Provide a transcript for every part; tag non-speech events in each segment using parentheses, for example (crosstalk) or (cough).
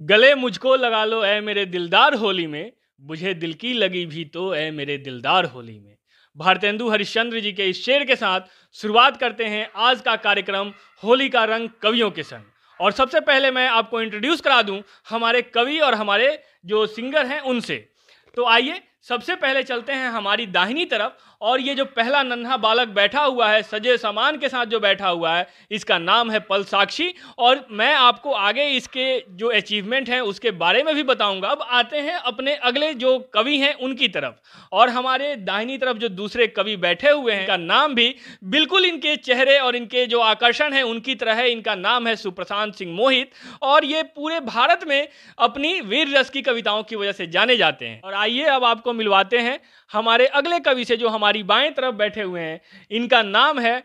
गले मुझको लगा लो, ऐ मेरे दिलदार होली में। बुझे दिल की लगी भी तो ऐ मेरे दिलदार होली में। भारतेंदु हरिश्चंद्र जी के इस शेर के साथ शुरुआत करते हैं आज का कार्यक्रम, होली का रंग कवियों के संग। और सबसे पहले मैं आपको इंट्रोड्यूस करा दूँ हमारे कवि और हमारे जो सिंगर हैं उनसे। तो आइए, सबसे पहले चलते हैं हमारी दाहिनी तरफ़ और ये जो पहला नन्हा बालक बैठा हुआ है, सजे सामान के साथ जो बैठा हुआ है, इसका नाम है पल साक्षी और मैं आपको आगे इसके जो अचीवमेंट हैं, उसके बारे में भी बताऊँगा। अब आते हैं अपने अगले जो कवि हैं, उनकी तरफ़। और हमारे दाहिनी तरफ़ जो दूसरे कवि बैठे हुए हैं, इनका नाम भी बिल्कुल इनके चेहरे और इनके जो आकर्षण है, उनकी तरह है। इनका नाम है सुप्रशांत सिंह मोहित। और ये पूरे भारत में अपनी वीर रस की कविताओं की वजह से जाने जाते हैं। और आइए अब आपको मिलवाते हैं हमारे अगले कवि से, जो हमारी बाएँ तरफ़ बैठे हुए हैं, इनका नाम है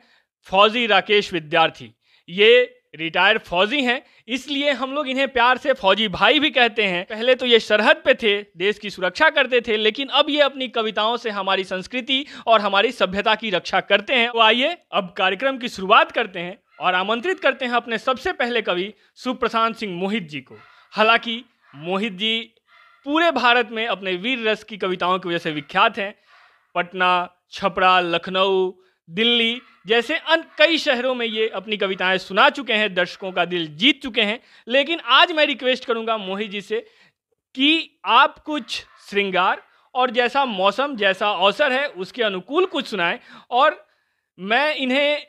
फौजी राकेश विद्यार्थी। ये रिटायर्ड फौजी हैं, इसलिए हम लोग इन्हें प्यार से फौजी भाई भी कहते हैं। पहले तो ये सरहद पे थे, देश की सुरक्षा करते थे, लेकिन अब ये अपनी कविताओं से हमारी संस्कृति और हमारी सभ्यता की रक्षा करते हैं। तो आइए अब कार्यक्रम की शुरुआत करते हैं और आमंत्रित करते हैं अपने सबसे पहले कवि सुप्रशांत सिंह मोहित जी को। हालाँकि मोहित जी पूरे भारत में अपने वीर रस की कविताओं की वजह से विख्यात हैं पटना, छपरा, लखनऊ, दिल्ली जैसे अन्य कई शहरों में ये अपनी कविताएँ सुना चुके हैं, दर्शकों का दिल जीत चुके हैं। लेकिन आज मैं रिक्वेस्ट करूँगा मोहित जी से कि आप कुछ श्रृंगार और जैसा मौसम, जैसा अवसर है, उसके अनुकूल कुछ सुनाएँ और मैं इन्हें,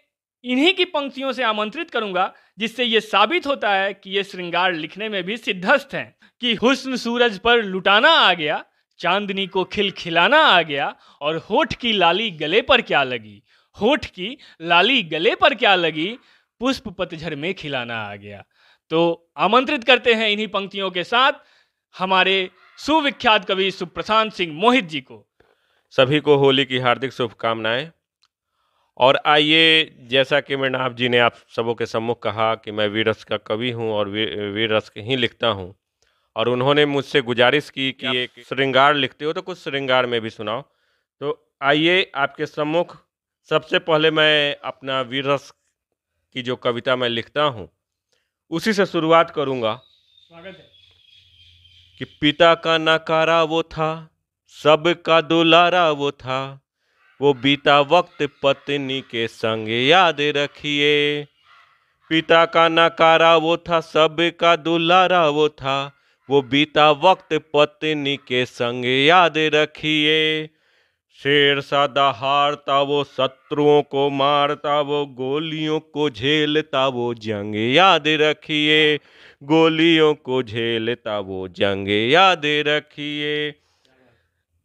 इन्हीं की पंक्तियों से आमंत्रित करूँगा, जिससे ये साबित होता है कि ये श्रृंगार लिखने में भी सिद्धस्त हैं। कि हुस्न सूरज पर लुटाना आ गया चांदनी को खिल खिलाना आ गया और होठ की लाली गले पर क्या लगी? होठ की लाली गले पर क्या लगी? पुष्प पतझर में खिलाना आ गया। तो आमंत्रित करते हैं इन्हीं पंक्तियों के साथ हमारे सुविख्यात कवि सुप्रशांत सिंह मोहित जी को। सभी को होली की हार्दिक शुभकामनाएँ। और आइए, जैसा कि मृणाभ जी ने आप सबों के सम्मुख कहा कि मैं वीरस का कवि हूँ और वीर रस ही लिखता हूँ। और उन्होंने मुझसे गुजारिश की कि एक श्रृंगार लिखते हो तो कुछ श्रृंगार में भी सुनाओ। तो आइए आपके सम्मुख सबसे पहले मैं अपना वीर रस की जो कविता मैं लिखता हूँ उसी से शुरुआत करूँगा। कि पिता का नकारा वो था सबका दुलारा वो था वो बीता वक्त पत्नी के संग याद रखिए। पिता का नकारा वो था सबका दुलारा वो था वो बीता वक्त पत्नी के संग याद रखिए। शेर सादा हारता, वो शत्रुओं को मारता, वो गोलियों को झेलता, वो जंग याद रखिए। गोलियों को झेलता, वो जंग याद रखिए।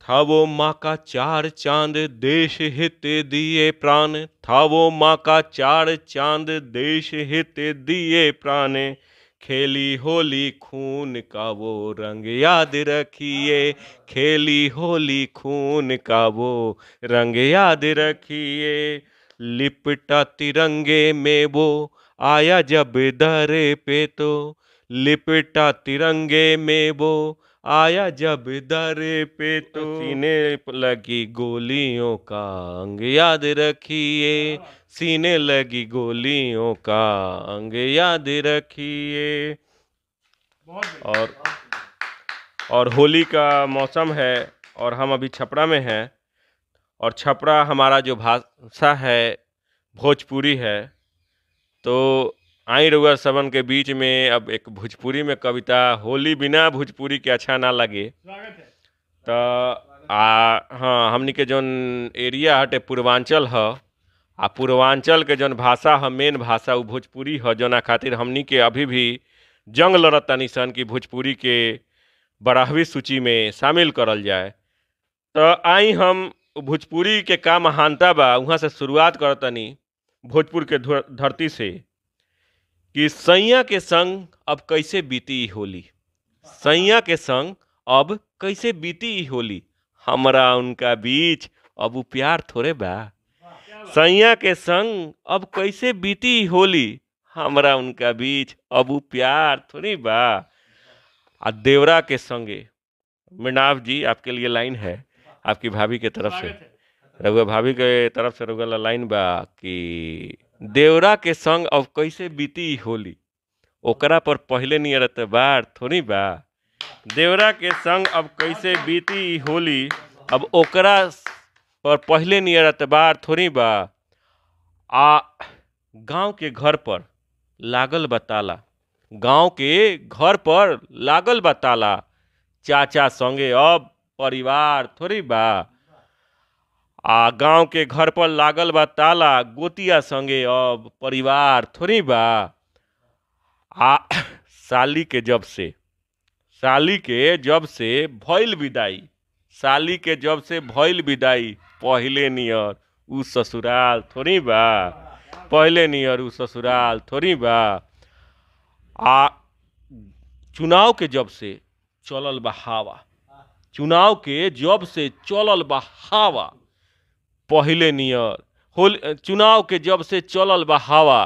था वो माँ का चार चाँद, देश हित दिए प्राण। था वो माँ का चार चाँद, देश हित दिए प्राण। खेली होली खून का वो रंग याद रखिए। खेली होली खून का वो रंग याद रखिए। लिपटा तिरंगे में वो आया जब दर पे तो लिपटा तिरंगे में वो आया जब दर पे तो। सीने लगी गोलियों का अंग याद रखिए। सीने लगी गोलियों का अंग याद रखिए। और और होली का मौसम है और हम अभी छपरा में हैं। और छपरा हमारा जो भाषा है भोजपुरी है तो आई रुआ सबन के बीच में अब एक भोजपुरी में कविता होली बिना भोजपुरी के अच्छा ना लगे। तो आ हाँ हमनी के जौन एरिया हटे पूर्वांचल है आ पूर्वांचल के जौन भाषा है मेन भाषा वो भोजपुरी है जना खातिर हमनी के अभी भी जंग लड़त तनी सन कि भोजपुरी के बराहवी सूची में शामिल करल जाए। तो आई हम भोजपुरी के का महानता बा वहाँ से शुरुआत करतनी भोजपुर के धरती से। कि सैया के संग अब कैसे बीती होली? सैया के संग अब कैसे बीती होली? हमरा उनका बीच अब वो प्यार थोड़े बा। सैया के संग अब कैसे बीती होली? हमरा उनका बीच अब वो प्यार थोड़ी बा। आ देवरा के संगे मृणाव जी आपके लिए लाइन है। आपकी भाभी के तरफ़ से। रघुआ भाभी के तरफ़ से रघुआ लाइन बा कि देवरा के संग अब कैसे बीती होली? ओकरा पर पहले नियर एतबार थोड़ी बा। देवरा के संग अब कैसे बीती होली? अब ओकरा पर पहले नियर एतबार थोड़ी बा। आ, गाँव के घर पर लागल बताला ताला। गाँव के घर पर लागल बा ताला। चाचा संगे अब परिवार थोड़ी बा। आ गाँव के घर पर लागल बा ताला, गोतिया संगे, अब परिवार थोड़ी बा। आ, साली के जब से, साली के जब से भइल विदाई, साली के जब से भइल विदाई, पहले नियर उ ससुराल थोड़ी बा, पहले नियर उ ससुराल थोड़ी बा। आ, चुनाव के जब से चलल बा हवा, चुनाव के जब से चलल बा हवा पहिले नियर। होल चुनाव के जब से चलल बा हवा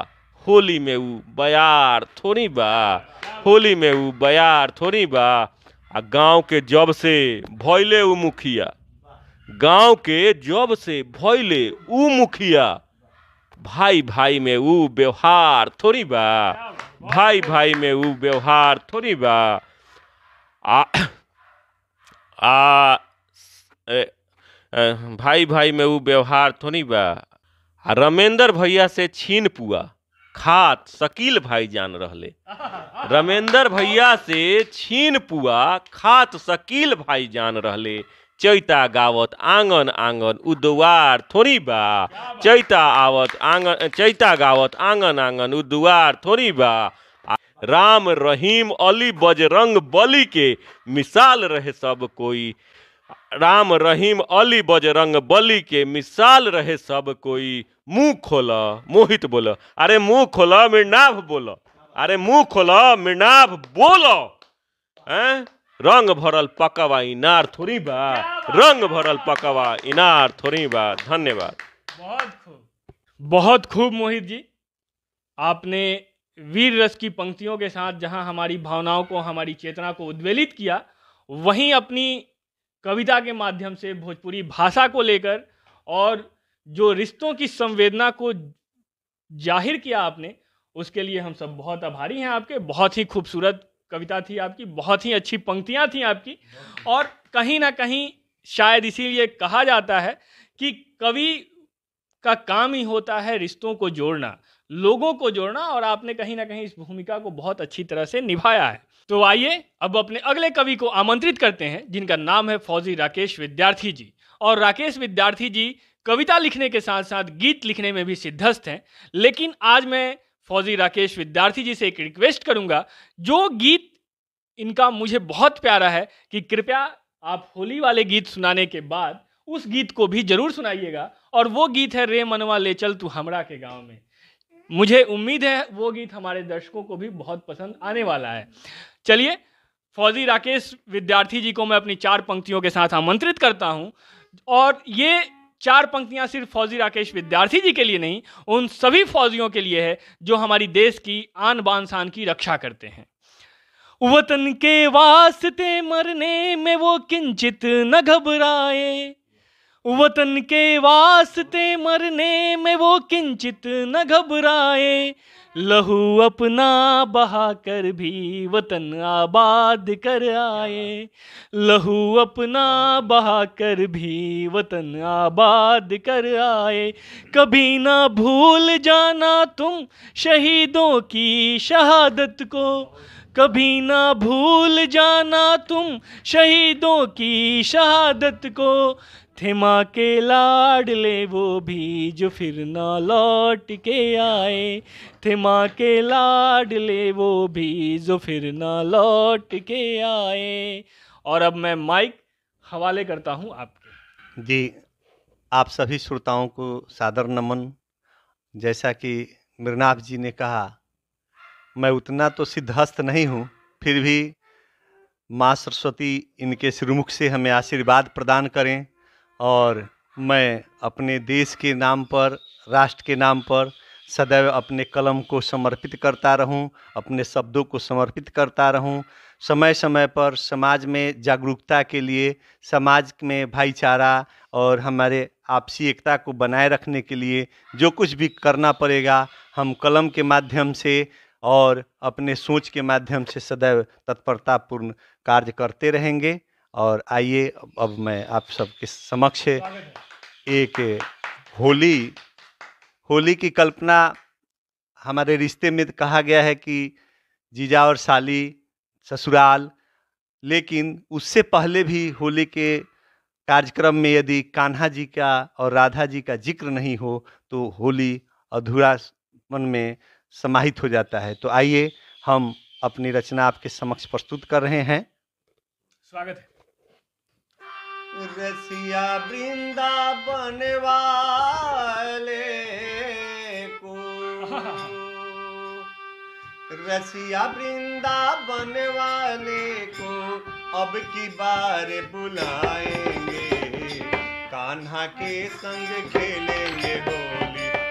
होली में उ बयार थोड़ी बा। होली में उ बयार थोड़ी बा। आ गाँव के जब से भैले उ मुखिया गाँव के जब से भैले उ मुखिया भाई भाई में उ व्यवहार थोड़ी बा। भाई भाई में उ व्यवहार थोड़ी बा। आ आ ए, भाई भाई में उ व्यवहार थोड़ी बा। रमेंद्र भैया से छीन पुआ, खात, शकील भाई जान रहले। रमेंद्र भैया से छीन पुआ, खात, शकील भाई जान रहले। चैता गावत आँगन आँगन उद्वार थोड़ी बा। चैता आवत आँगन, चैता गावत आँगन आँगन उद्वार थोड़ी बा। राम रहीम अली बजरंग बली के मिसाल रहे सब कोई। राम रहीम अली बजरंग बली के मिसाल रहे सब कोई। मुँह खोला, मोहित बोला। अरे मुँह खोला मृणाभ बोला। अरे मुँह खोला मृणाभ बोलो। रंग भरल पकवा, इनार थोड़ी बा। रंग भरल पकवा, इनार थोड़ी बा। धन्यवाद। बहुत खूब। बहुत खूब, मोहित जी। आपने वीर रस की पंक्तियों के साथ जहाँ हमारी भावनाओं को, हमारी चेतना को उद्वेलित किया, वहीं अपनी कविता के माध्यम से भोजपुरी भाषा को लेकर और जो रिश्तों की संवेदना को ज़ाहिर किया आपने, उसके लिए हम सब बहुत आभारी हैं आपके। बहुत ही खूबसूरत कविता थी आपकी, बहुत ही अच्छी पंक्तियाँ थी आपकी। और कहीं ना कहीं शायद इसीलिए कहा जाता है कि कवि का काम ही होता है रिश्तों को जोड़ना, लोगों को जोड़ना, और आपने कहीं ना कहीं इस भूमिका को बहुत अच्छी तरह से निभाया है। तो आइए अब अपने अगले कवि को आमंत्रित करते हैं, जिनका नाम है फौजी राकेश विद्यार्थी जी। और राकेश विद्यार्थी जी कविता लिखने के साथ साथ गीत लिखने में भी सिद्धस्त हैं, लेकिन आज मैं फौजी राकेश विद्यार्थी जी से एक रिक्वेस्ट करूँगा, जो गीत इनका मुझे बहुत प्यारा है कि कृपया आप होली वाले गीत सुनाने के बाद उस गीत को भी ज़रूर सुनाइएगा। और वो गीत है रे मनवा ले चल तू हमरा के गाँव में। मुझे उम्मीद है वो गीत हमारे दर्शकों को भी बहुत पसंद आने वाला है। चलिए, फौजी राकेश विद्यार्थी जी को मैं अपनी चार पंक्तियों के साथ आमंत्रित करता हूँ। और ये चार पंक्तियाँ सिर्फ़ फौजी राकेश विद्यार्थी जी के लिए नहीं, उन सभी फौजियों के लिए है जो हमारी देश की आन बान शान की रक्षा करते हैं। वतन के वास्ते मरने में वो किंचित न घबराए वतन के वास्ते मरने में वो किंचित न घबराए। लहू अपना बहा कर भी वतन आबाद कर आए। लहू अपना बहा कर भी वतन आबाद कर आए। कभी ना भूल जाना तुम शहीदों की शहादत को। कभी ना भूल जाना तुम शहीदों की शहादत को। थे माँ के लाडले वो भी जो फिर ना लौट के आए। थे माँ के लाडले वो भी जो फिर ना लौट के आए। और अब मैं माइक हवाले करता हूँ आपके। जी, आप सभी श्रोताओं को सादर नमन। जैसा कि मृणाभ जी ने कहा, मैं उतना तो सिद्धहस्त नहीं हूँ, फिर भी माँ सरस्वती इनके श्रीमुख से हमें आशीर्वाद प्रदान करें। और मैं अपने देश के नाम पर राष्ट्र के नाम पर सदैव अपने कलम को समर्पित करता रहूँ, अपने शब्दों को समर्पित करता रहूँ, समय समय पर समाज में जागरूकता के लिए समाज में भाईचारा और हमारे आपसी एकता को बनाए रखने के लिए जो कुछ भी करना पड़ेगा हम कलम के माध्यम से और अपने सोच के माध्यम से सदैव तत्परतापूर्ण कार्य करते रहेंगे। और आइए, अब मैं आप सबके समक्ष एक होली होली की कल्पना हमारे रिश्ते में कहा गया है कि जीजा और साली, ससुराल, लेकिन उससे पहले भी होली के कार्यक्रम में यदि कान्हा जी का और राधा जी का ज़िक्र नहीं हो तो होली अधूरा मन में समाहित हो जाता है। तो आइए, हम अपनी रचना आपके समक्ष प्रस्तुत कर रहे हैं। स्वागत है। रसिया वृंदावन वाले को। रसिया वृंदावन वाले को अब की बार बुलाएँगे। कान्हा के संग खेलेंगे होली।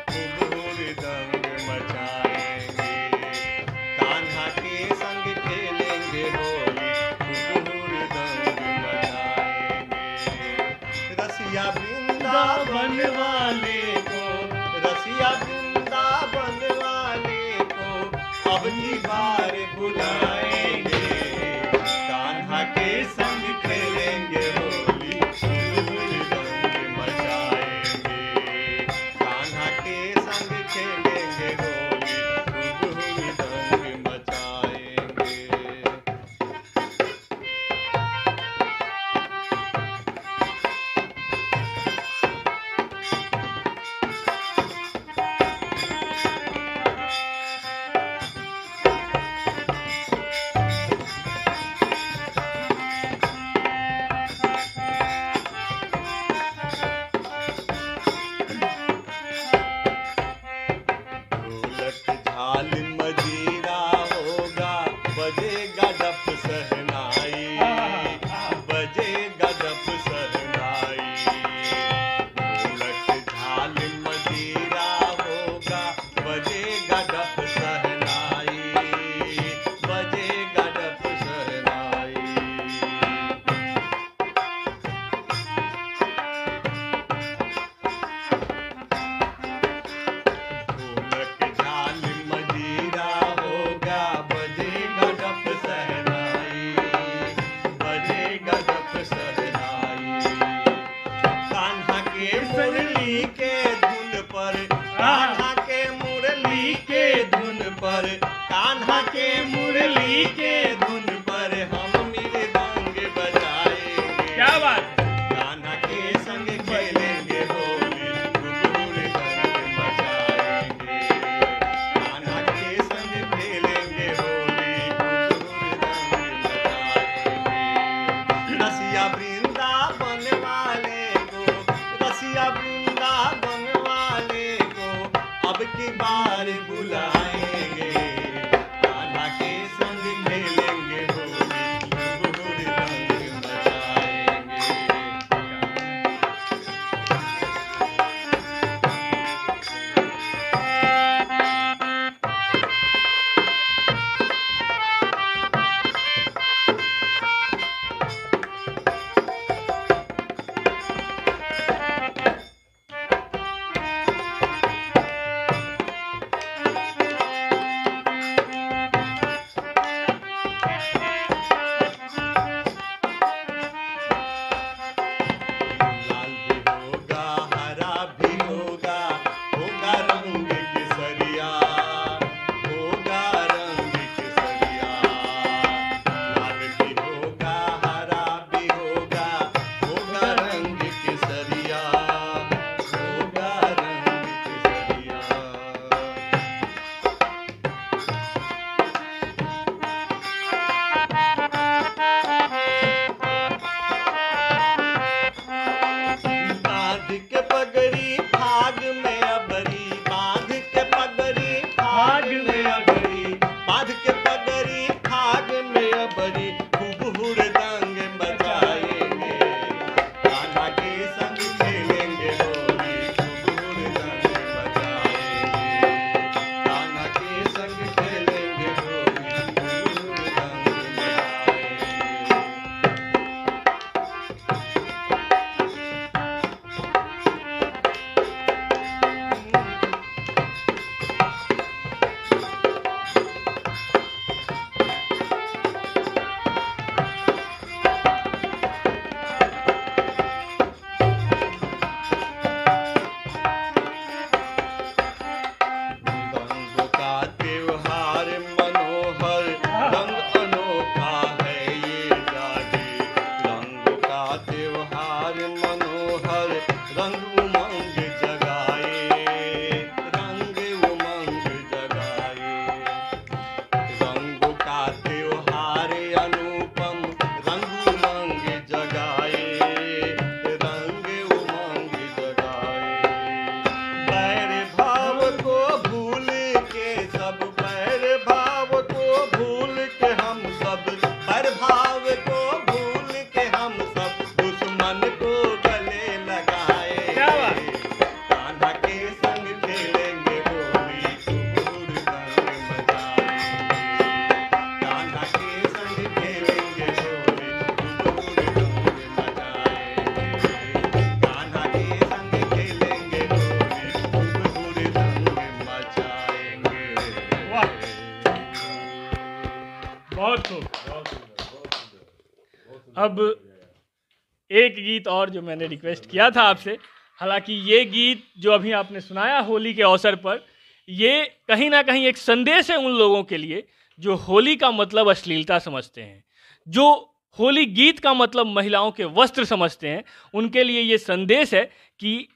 गीत और जो मैंने रिक्वेस्ट किया था आपसे। हालाँकि ये गीत जो अभी आपने सुनाया होली के अवसर पर, ये कहीं ना कहीं एक संदेश है उन लोगों के लिए जो होली का मतलब अश्लीलता समझते हैं। जो होली गीत का मतलब महिलाओं के वस्त्र समझते हैं, उनके लिए ये संदेश है कि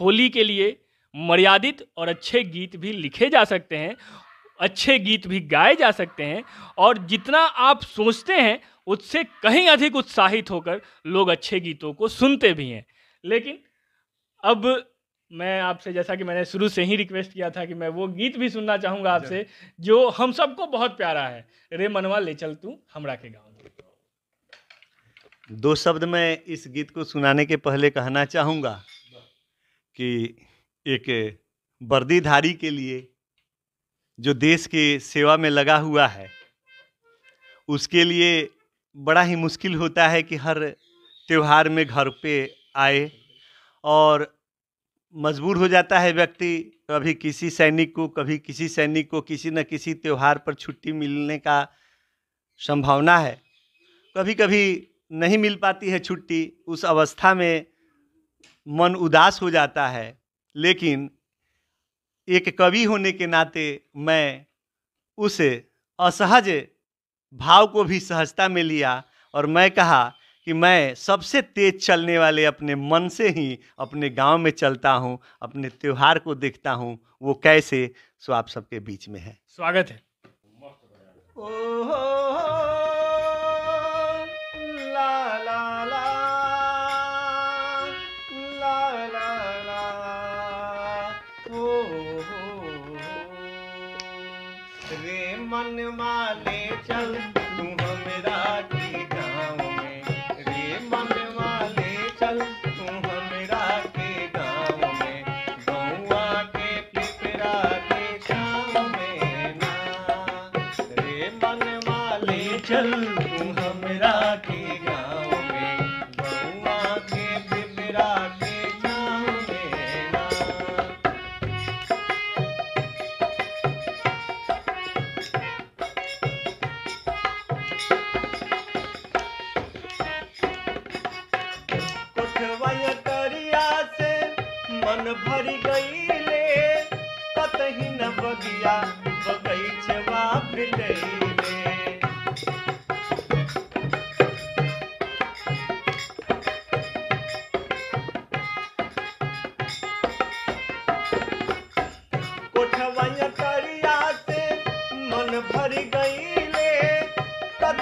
होली के लिए मर्यादित और अच्छे गीत भी लिखे जा सकते हैं, अच्छे गीत भी गाए जा सकते हैं और जितना आप सोचते हैं उससे कहीं अधिक उत्साहित होकर लोग अच्छे गीतों को सुनते भी हैं। लेकिन अब मैं आपसे जैसा कि मैंने शुरू से ही रिक्वेस्ट किया था कि मैं वो गीत भी सुनना चाहूँगा आपसे जो हम सबको बहुत प्यारा है। रे मनवा ले चल तू हमरा के गाँव। दो शब्द मैं इस गीत को सुनाने के पहले कहना चाहूँगा कि एक वर्दीधारी के लिए जो देश के सेवा में लगा हुआ है उसके लिए बड़ा ही मुश्किल होता है कि हर त्यौहार में घर पे आए और मजबूर हो जाता है व्यक्ति कभी किसी सैनिक को, कभी किसी सैनिक को किसी न किसी त्यौहार पर छुट्टी मिलने का संभावना है। कभी कभी नहीं मिल पाती है छुट्टी, उस अवस्था में मन उदास हो जाता है। लेकिन एक कवि होने के नाते मैं उस असहज भाव को भी सहजता में लिया और मैं कहा कि मैं सबसे तेज चलने वाले अपने मन से ही अपने गाँव में चलता हूँ अपने त्यौहार को देखता हूँ। वो कैसे? सो आप सबके बीच में है। स्वागत है। ला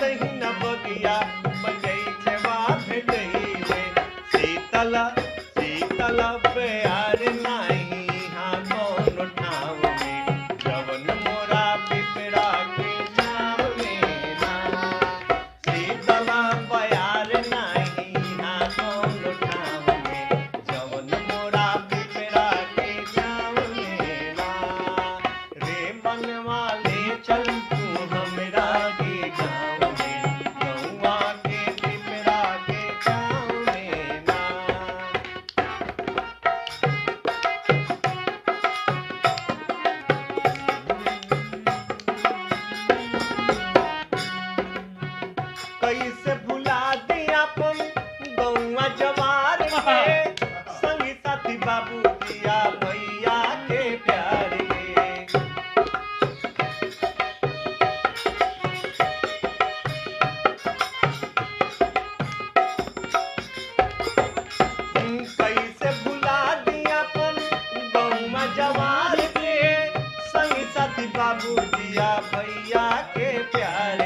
कतही न बगिया। बाबू दिया भैया के प्यार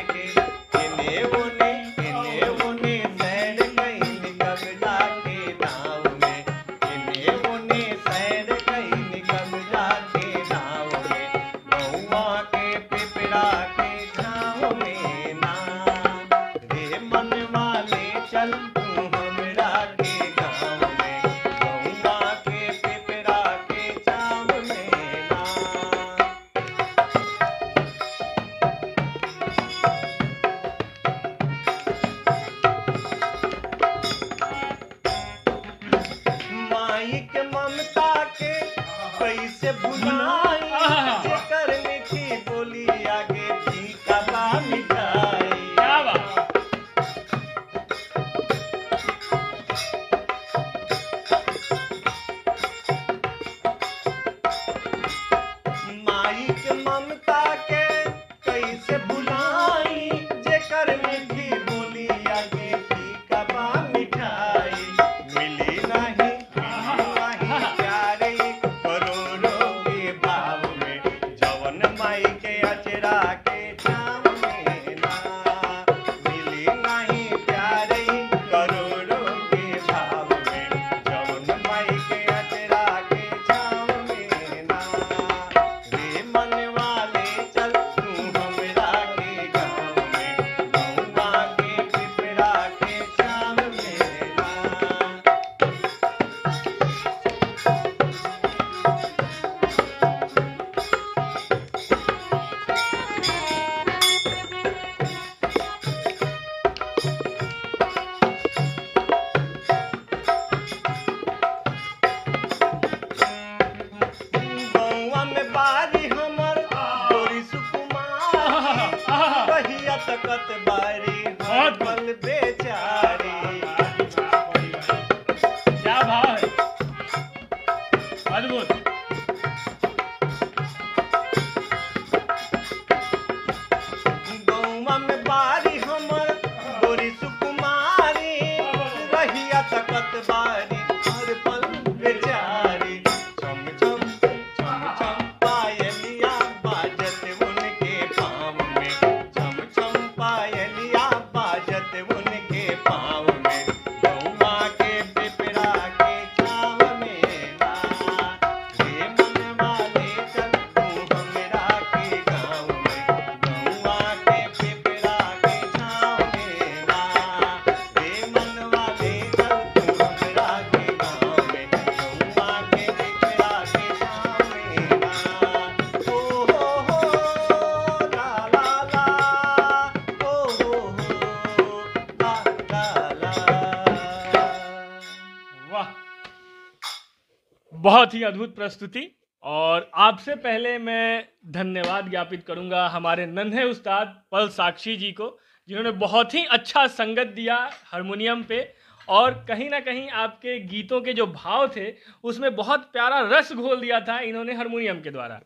बहुत ही अद्भुत प्रस्तुति। और आपसे पहले मैं धन्यवाद ज्ञापित करूँगा हमारे नन्हे उस्ताद पल साक्षी जी को, जिन्होंने बहुत ही अच्छा संगत दिया हारमोनियम पे। और कहीं ना कहीं आपके गीतों के जो भाव थे, उसमें बहुत प्यारा रस घोल दिया था इन्होंने हारमोनियम के द्वारा।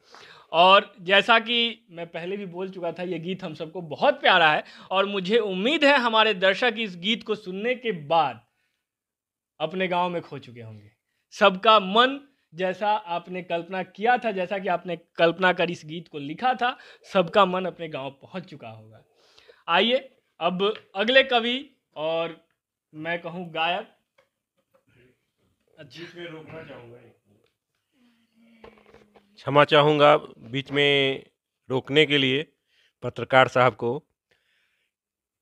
और जैसा कि मैं पहले भी बोल चुका था, ये गीत हम सबको बहुत प्यारा है और मुझे उम्मीद है हमारे दर्शक इस गीत को सुनने के बाद अपने गाँव में खो चुके होंगे। सबका मन जैसा आपने कल्पना किया था जैसा कि आपने कल्पना कर इस गीत को लिखा था सबका मन अपने गाँव पहुँच चुका होगा। आइए अब अगले कवि और मैं कहूँ गायक। अच्छा में रोकना चाहूँगा क्षमा चाहूँगा बीच में रोकने के लिए पत्रकार साहब को।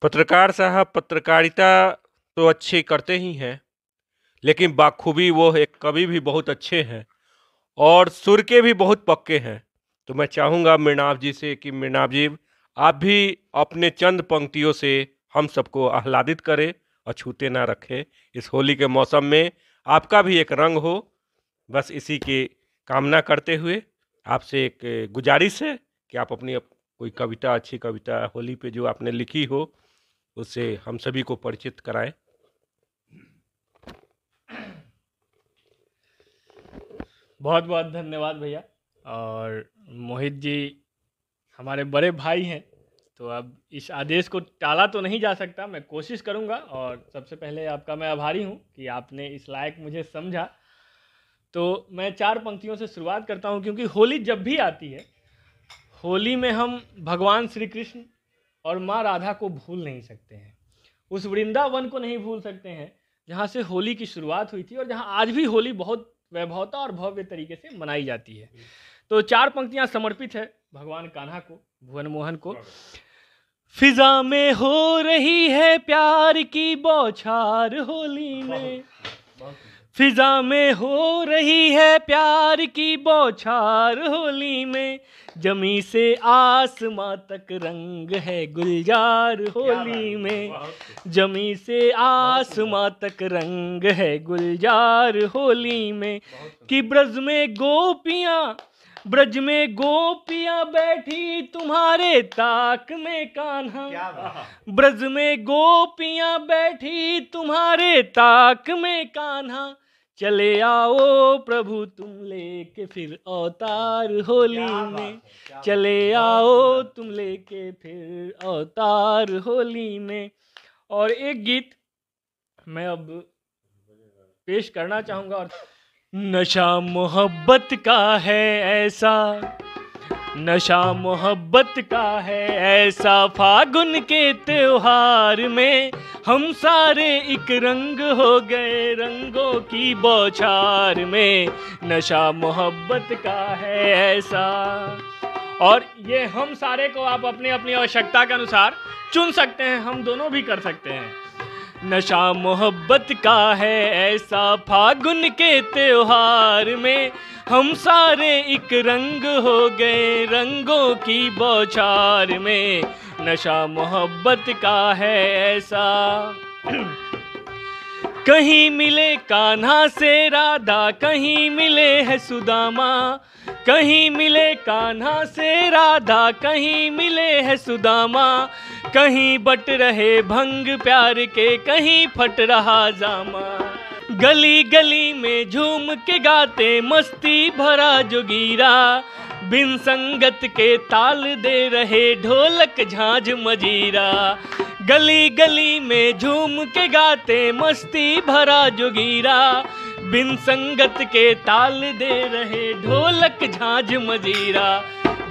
पत्रकार साहब पत्रकारिता तो अच्छे करते ही हैं लेकिन बाखूबी वो एक कवि भी बहुत अच्छे हैं और सुर के भी बहुत पक्के हैं। तो मैं चाहूँगा मृणाव जी से कि मृणाव जी, आप भी अपने चंद पंक्तियों से हम सबको आह्लादित करें अछूते ना रखें। इस होली के मौसम में आपका भी एक रंग हो। बस इसी की कामना करते हुए आपसे एक गुजारिश है कि आप अपनी अप- कोई कविता, अच्छी कविता होली पे जो आपने लिखी हो उससे हम सभी को परिचित कराएँ। बहुत बहुत धन्यवाद भैया। और मोहित जी हमारे बड़े भाई हैं तो अब इस आदेश को टाला तो नहीं जा सकता, मैं कोशिश करूँगा। और सबसे पहले आपका मैं आभारी हूँ कि आपने इस लायक मुझे समझा। तो मैं चार पंक्तियों से शुरुआत करता हूँ, क्योंकि होली जब भी आती है, होली में हम भगवान श्री कृष्ण और माँ राधा को भूल नहीं सकते हैं। उस वृंदावन को नहीं भूल सकते हैं, जहाँ से होली की शुरुआत हुई थी और जहाँ आज भी होली बहुत वैभवता और भव्य तरीके से मनाई जाती है। तो चार पंक्तियाँ समर्पित है भगवान कान्हा को भुवन मोहन को फिजा में हो रही है प्यार की बौछार होली में। फिजा में हो रही है प्यार की बौछार होली में। जमी से आसमां तक रंग है गुलजार होली में। जमी से आसमां तक रंग है गुलजार होली में। कि ब्रज में गोपियाँ ब्रज में गोपियाँ बैठी तुम्हारे ताक में कान्हा। ब्रज में गोपियाँ बैठी तुम्हारे ताक में कान्हा। चले आओ प्रभु तुम लेके फिर अवतार होली में। चले आओ। तुम लेके फिर अवतार होली में। और एक गीत मैं अब पेश करना चाहूँगा और नशा मोहब्बत का है ऐसा, नशा मोहब्बत का है ऐसा। फागुन के त्योहार में हम सारे एक रंग हो गए रंगों की बौछार में। नशा मोहब्बत का है ऐसा, और ये हम सारे को आप अपनी अपनी आवश्यकता के अनुसार चुन सकते हैं, हम दोनों भी कर सकते हैं। नशा मोहब्बत का है ऐसा फागुन के त्योहार में। हम सारे एक रंग हो गए रंगों की बौछार में। नशा मोहब्बत का है ऐसा। (clears throat) कहीं मिले कान्हा से राधा, कहीं मिले है सुदामा। कहीं मिले कान्हा से राधा, कहीं मिले है सुदामा। कहीं बट रहे भंग प्यार के, कहीं फट रहा जामा। गली गली में झूम के गाते मस्ती भरा जोगीरा। बिन संगत के ताल दे रहे ढोलक झांझ मजीरा। गली गली में झूम के गाते मस्ती भरा जोगीरा। बिन संगत के ताल दे रहे ढोलक झांझ मजीरा।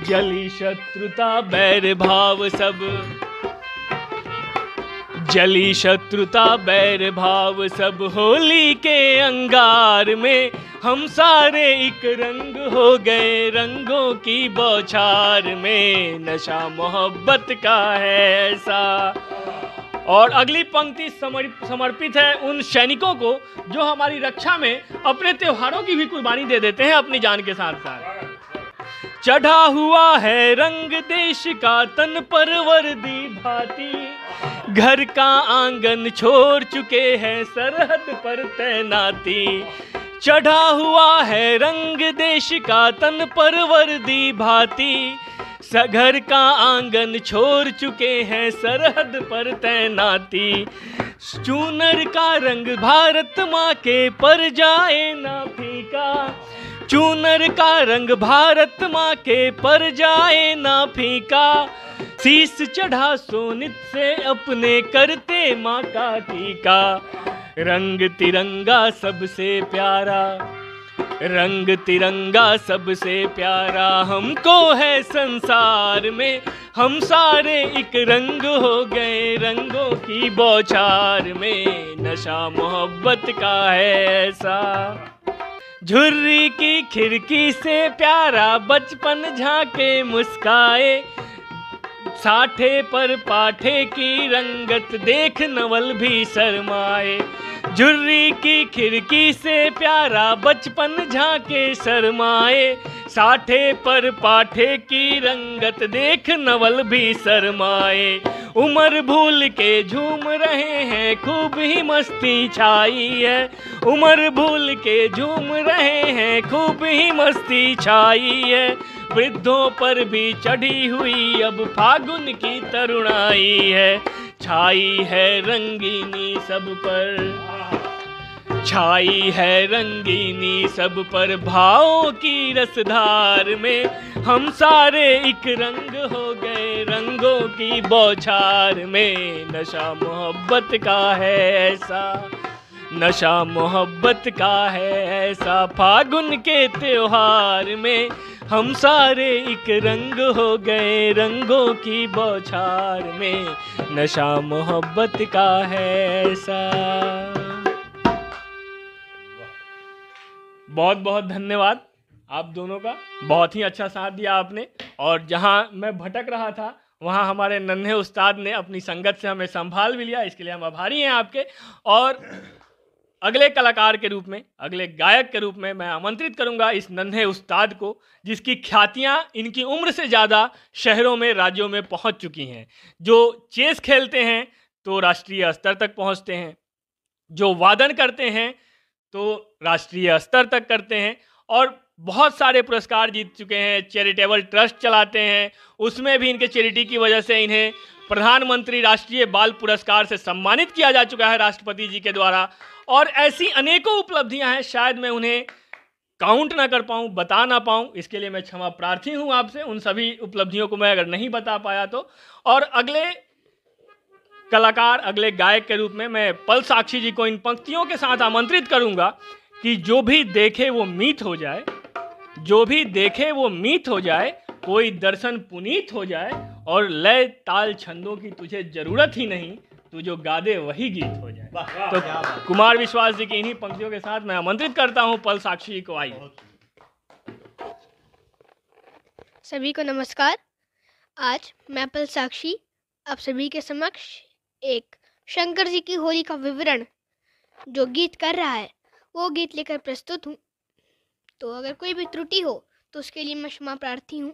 जली शत्रुता बैर भाव सब। जली शत्रुता, बैर भाव, सब होली के अंगार में हम सारे एक रंग हो गए रंगों की बौछार में। नशा, मोहब्बत का है ऐसा। और अगली पंक्ति समर्पित है उन सैनिकों को जो हमारी रक्षा में अपने त्योहारों की भी कुर्बानी दे देते हैं अपनी जान के साथ साथ चढ़ा हुआ है रंग देश का तन पर वर्दी भाती। घर का आँगन छोड़ चुके हैं सरहद पर तैनाती। चढ़ा हुआ है रंग देश का तन पर वर्दी भाती। स- घर का आँगन छोड़ चुके हैं सरहद पर तैनाती। चूनर का रंग भारत माँ के पर जाए ना फीका। चूनर का रंग भारत माँ के पर जाए ना फीका। शीस चढ़ा सोनित से अपने करते माँ का टीका। रंग तिरंगा सबसे प्यारा, रंग तिरंगा सबसे प्यारा। हमको है संसार में, हम सारे एक रंग हो गए रंगों की बौछार में। नशा मोहब्बत का है ऐसा। झुर्री की खिड़की से प्यारा बचपन झांके मुस्काए। साठे पर पाठे की रंगत देख नवल भी शर्माए। झुर्री की खिड़की से प्यारा बचपन झाके शर्माए। साठे पर पाठे की रंगत देख नवल भी शर्माए। उम्र भूल के झूम रहे हैं, खूब ही मस्ती छाई है। उम्र भूल के झूम रहे हैं, खूब ही मस्ती छाई है। वृद्धों पर भी चढ़ी हुई अब फागुन की तरुणाई है। छाई है रंगीनी सब पर। छाई है रंगीनी सब पर भावों की रसधार में। हम सारे एक रंग हो गए रंगों की बौछार में। नशा मोहब्बत का है ऐसा, नशा मोहब्बत का है ऐसा। फागुन के त्योहार में हम सारे एक रंग हो गए रंगों की बौछार में। नशा मोहब्बत का है ऐसा। बहुत बहुत धन्यवाद आप दोनों का। बहुत ही अच्छा साथ दिया आपने। और जहाँ मैं भटक रहा था, वहाँ हमारे नन्हे उस्ताद ने अपनी संगत से हमें संभाल भी लिया, इसके लिए हम आभारी हैं आपके। और अगले कलाकार के रूप में, अगले गायक के रूप में मैं आमंत्रित करूँगा इस नन्हे उस्ताद को, जिसकी ख्यातियाँ इनकी उम्र से ज़्यादा शहरों में, राज्यों में पहुँच चुकी हैं। जो चेस खेलते हैं तो राष्ट्रीय स्तर तक पहुँचते हैं। जो वादन करते हैं तो राष्ट्रीय स्तर तक करते हैं और बहुत सारे पुरस्कार जीत चुके हैं, चैरिटेबल ट्रस्ट चलाते हैं। उसमें भी इनके चैरिटी की वजह से इन्हें प्रधानमंत्री राष्ट्रीय बाल पुरस्कार से सम्मानित किया जा चुका है राष्ट्रपति जी के द्वारा। और ऐसी अनेकों उपलब्धियाँ हैं, शायद मैं उन्हें काउंट ना कर पाऊँ, बता ना पाऊँ। इसके लिए मैं क्षमा प्रार्थी हूँ आपसे, उन सभी उपलब्धियों को मैं अगर नहीं बता पाया तो। और अगले कलाकार, अगले गायक के रूप में मैं पल साक्षी जी को इन पंक्तियों के साथ आमंत्रित करूँगा। कि जो भी देखे वो मीत हो जाए जो भी देखे वो मीत हो जाए कोई दर्शन पुनीत हो जाए और लय ताल छंदों की तुझे ज़रूरत ही नहीं तू जो गादे वही गीत हो जाए। तो कुमार विश्वास जी की इन्हीं पंक्तियों के साथ मैं आमंत्रित करता हूँ पल साक्षी को आई सभी को नमस्कार। आज मैं पल साक्षी आप सभी के समक्ष एक शंकर जी की होली का विवरण जो गीत कर रहा है वो गीत लेकर प्रस्तुत हूँ। तो अगर कोई भी त्रुटि हो तो उसके लिए मैं क्षमा प्रार्थी हूँ।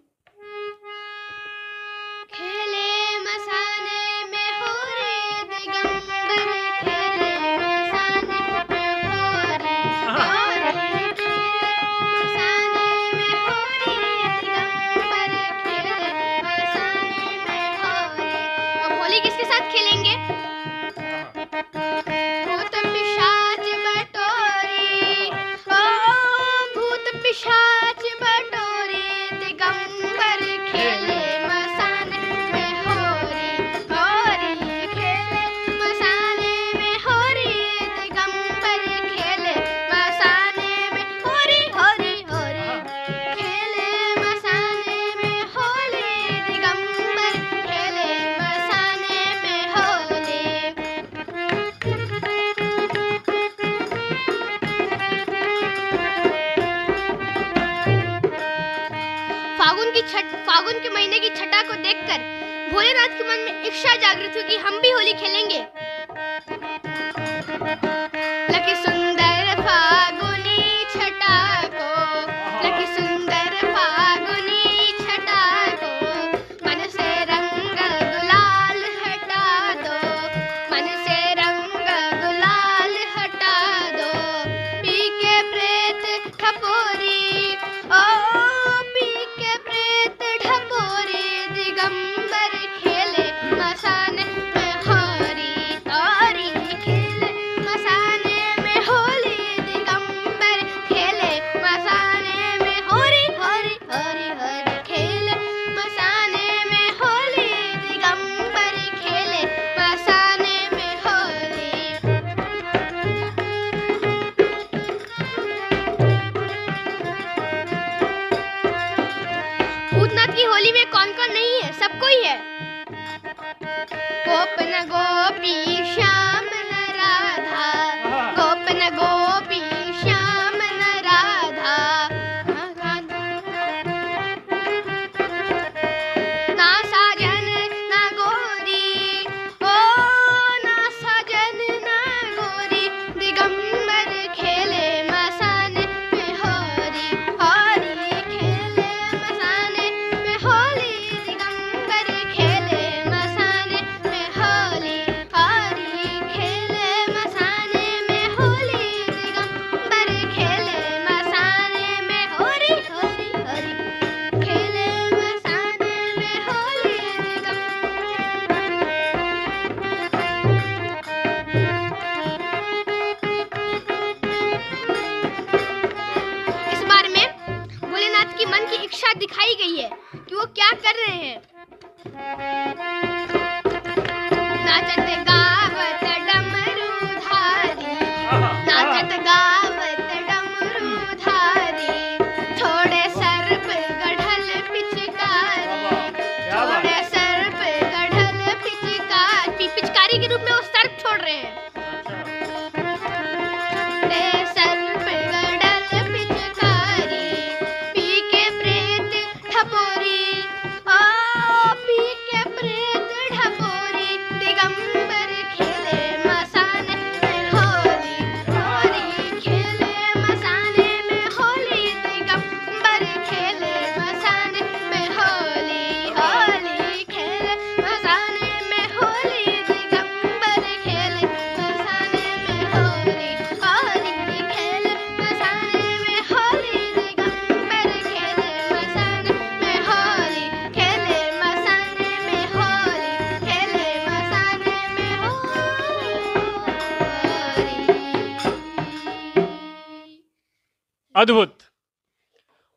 अद्भुत।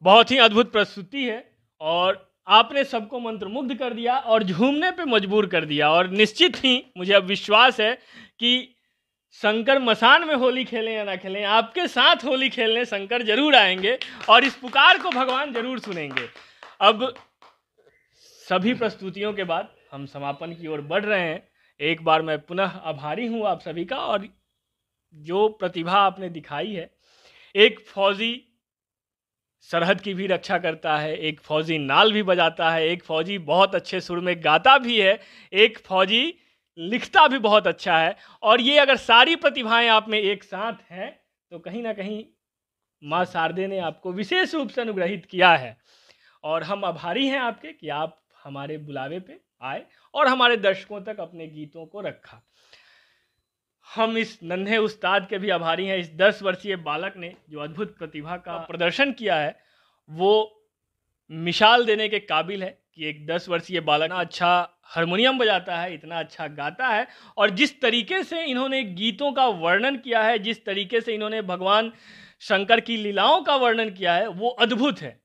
बहुत ही अद्भुत प्रस्तुति है और आपने सबको मंत्रमुग्ध कर दिया और झूमने पे मजबूर कर दिया और निश्चित ही मुझे अब विश्वास है कि शंकर मसान में होली खेलें या ना खेलें, आपके साथ होली खेलने शंकर ज़रूर आएँगे और इस पुकार को भगवान ज़रूर सुनेंगे। अब सभी प्रस्तुतियों के बाद हम समापन की ओर बढ़ रहे हैं। एक बार मैं पुनः आभारी हूँ आप सभी का और जो प्रतिभा आपने दिखाई है एक फौजी सरहद की भी रक्षा करता है, एक फौजी नाल भी बजाता है, एक फौजी बहुत अच्छे सुर में गाता भी है, एक फौजी लिखता भी बहुत अच्छा है। और ये अगर सारी प्रतिभाएँ आप में एक साथ हैं तो कहीं ना कहीं माँ शारदे ने आपको विशेष रूप से अनुग्रहित किया है। और हम आभारी हैं आपके कि आप हमारे बुलावे पे आए और हमारे दर्शकों तक अपने गीतों को रखा। हम इस नन्हे उस्ताद के भी आभारी हैं। इस दस वर्षीय बालक ने जो अद्भुत प्रतिभा का प्रदर्शन किया है वो मिसाल देने के काबिल है कि एक दस वर्षीय बालक अच्छा हारमोनियम बजाता है इतना अच्छा गाता है और जिस तरीके से इन्होंने गीतों का वर्णन किया है जिस तरीके से इन्होंने भगवान शंकर की लीलाओं का वर्णन किया है वो अद्भुत है।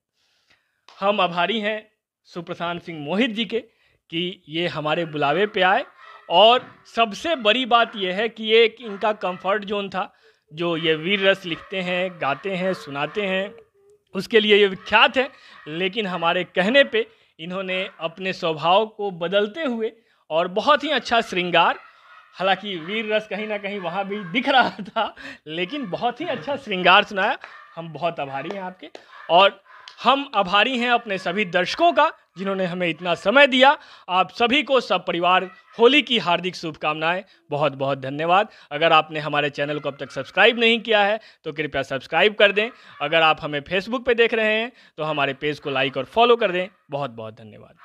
हम आभारी हैं सुप्रशांत सिंह मोहित जी के कि ये हमारे बुलावे पे आए। और सबसे बड़ी बात यह है कि ये एक इनका कंफर्ट जोन था, जो ये वीर रस लिखते हैं, गाते हैं, सुनाते हैं। उसके लिए ये विख्यात है, लेकिन हमारे कहने पे इन्होंने अपने स्वभाव को बदलते हुए और बहुत ही अच्छा श्रृंगार, हालाँकि वीर रस कहीं ना कहीं वहाँ भी दिख रहा था, लेकिन बहुत ही अच्छा श्रृंगार सुनाया। हम बहुत आभारी हैं आपके। और हम आभारी हैं अपने सभी दर्शकों का, जिन्होंने हमें इतना समय दिया। आप सभी को सब परिवार होली की हार्दिक शुभकामनाएँ। बहुत बहुत धन्यवाद। अगर आपने हमारे चैनल को अब तक सब्सक्राइब नहीं किया है तो कृपया सब्सक्राइब कर दें। अगर आप हमें फेसबुक पे देख रहे हैं तो हमारे पेज को लाइक और फॉलो कर दें। बहुत बहुत धन्यवाद।